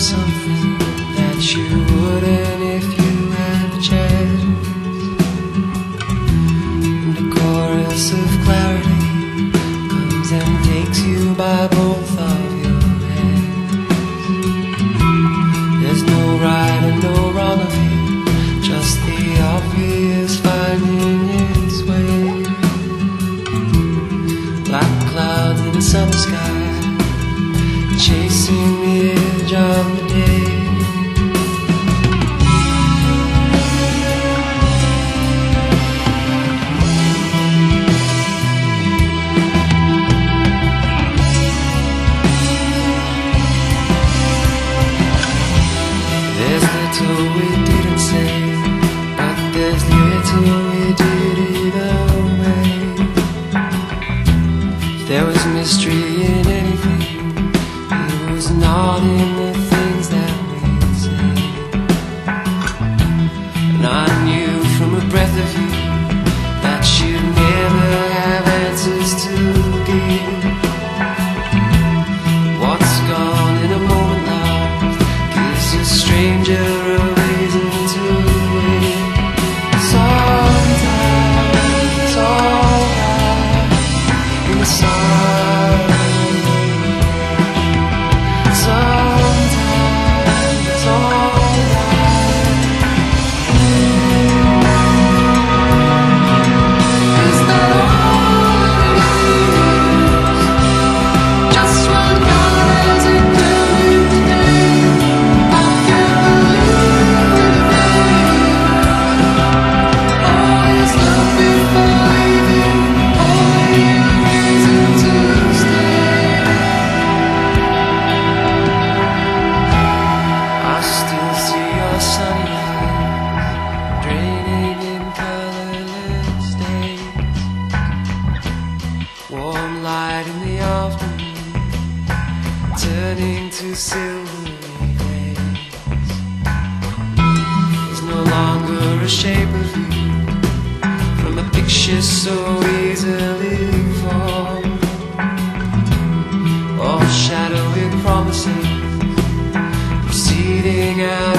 something that you wouldn't if you had the chance. And a chorus of clarity comes and takes you by both of your hands. There's no right and no wrong of it, just the obvious finding its way. Black clouds in the summer sky. Was mystery in anything, it was not in the things that we say. And I knew from a breath of you Sometimes the afternoon, turning to silvery grays. There's no longer a shape of you from a picture so easily formed. All shadowy promises proceeding out